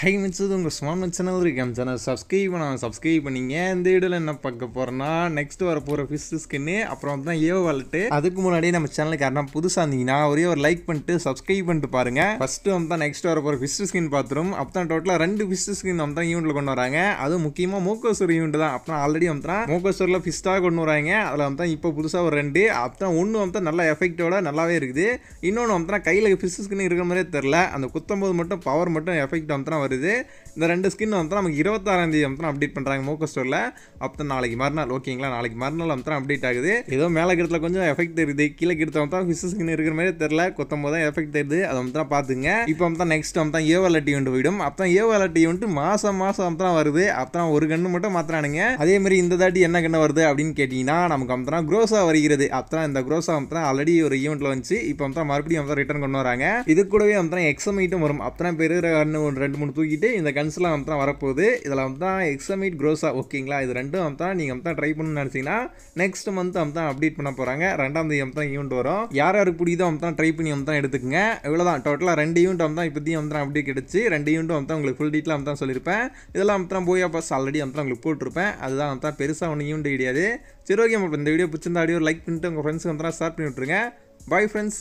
High மிச்சது உங்கள் சுவாமன் சேனல் இருக்கு. சேனல் சப்ஸ்கிரைப் பண்ண சப்ஸ்கிரைப் பண்ணிங்க. இந்த வீடியோவில் என்ன பார்க்க போகிறோன்னா நெக்ஸ்ட் வர போகிற ஃபிஷ் ஸ்கின்னு அப்புறம் தான் ஏவோ வாலெட்டு அதுக்கு முன்னாடியே நம்ம சேனலுக்கு யாரா புதுசாக இருந்தீங்கன்னா ஒரே ஒரு லைக் பண்ணிட்டு சப்ஸ்கிரைப் பண்ணிட்டு பாருங்க. ஃபஸ்ட்டு வந்து தான் நெக்ஸ்ட் வர போகிற ஃபிஷ் ஸ்கின் பார்த்துரும் அப்போ தான் டோட்டலாக ரெண்டு ஃபிஷ் ஸ்கின் வந்து தான் ஈவெண்ட்டில் கொண்டு வராங்க. அதுவும் முக்கியமாக மூக்கோசூர் ஈவெண்ட் தான். அப்போ ஆல்ரெடி வந்து தான் ஃபிஸ்ட்டாக கொண்டு வராங்க. அதில் வந்து தான் இப்போ புதுசாக ஒரு ரெண்டு. அப்போ தான் ஒன்று வந்து நல்ல எஃபெக்டோட நல்லாவே இருக்குது. இன்னொன்று வந்து கையில் ஃபிஷ் ஸ்கின் இருக்கிற மாதிரியே தெரில அந்த குத்தம்போது மட்டும் பவர் மட்டும் எஃபெக்ட் வந்து தான் வருது. இந்த ரெண்டு ஸ்கின் வந்து நமக்கு இருபத்தாறாம் தேதி வந்து அப்டேட் பண்ணுறாங்க மோக்கோ ஸ்டோரில் அப்போ நாளைக்கு மறுநாள் ஓகேங்களா நாளைக்கு மறுநாள் வந்து அப்டேட் ஆகுது. ஏதோ மேலே கிடத்துல கொஞ்சம் எஃபெக்ட் தெரியுது. கீழே கிடத்த வந்து ஃபிஷ் ஸ்கின் இருக்கிற மாதிரி தெரில கொத்தம் போது தான் எஃபெக்ட் தெரியுது. அதை வந்து பார்த்துங்க. இப்போ வந்து நெக்ஸ்ட் வந்து தான் ஏவலட்டி வந்து போயிடும். அப்போ தான் ஏவலட்டி வந்துட்டு மாதம் மாதம் வந்து தான் வருது. அப்போ ஒரு கன்று மட்டும் மாற்றுறானுங்க அதே மாதிரி இந்த தாட்டி என்ன கண்ணு வருது அப்படின்னு கேட்டிங்கன்னா நமக்கு வந்து க்ரோஸாக வருகிறது. அப்போ இந்த க்ரோஸாக வந்து ஆல்ரெடி ஒரு ஈவெண்ட்டில் வந்துச்சு. இப்போ வந்து மறுபடியும் வந்து ரிட்டர்ன் கொண்டு வராங்க. இது கூடவே வந்து தான் எக்ஸமைட்டும் வரும். அப்போ பேர் கன்று ஒரு ரெண்டு மூணு தூக்கிட்டு இந்த கண் கன்ஸ்லாம் வந்து தான் வரப்போகுது. இதில் வந்து தான் எக்ஸமைட் க்ரோஸா ஓகேங்களா? இது ரெண்டும் வந்து தான் நீங்கள் வந்து தான் ட்ரை பண்ணணும்னு நினச்சிங்கன்னா நெக்ஸ்ட் மந்த் வந்து தான் அப்டேட் பண்ண போகிறாங்க ரெண்டாம் தேதி வந்து தான் ஈவெண்ட் வரும். யார் யாருக்கு பிடிக்குதோ வந்து தான் ட்ரை பண்ணி வந்து தான் எடுத்துக்கங்க. இவ்வளோ தான் டோட்டலாக ரெண்டு ஈவெண்ட் வந்து தான் இப்போதையும் வந்து அப்டேட் கிடச்சி ரெண்டு ஈவெண்ட்டும் வந்து உங்களுக்கு ஃபுல் டீட்டெயில் வந்து தான் சொல்லியிருப்பேன். இதெல்லாம் வந்து தான் போய் பாஸ் ஆல்ரெடி வந்து உங்களுக்கு போட்டிருப்பேன். அதுதான் வந்து தான் பெருசாக ஒன்று ஈவெண்ட் கிடையாது. சரி ஓகே இந்த வீடியோ பிடிச்சிருந்தா ஆடியோ லைக் பண்ணிட்டு உங்கள் ஃப்ரெண்ட்ஸுக்கு வந்து தான் ஸ்டார்ட் பண்ணி விட்ருங்க பாய் ஃப்ரெண்ட்ஸ்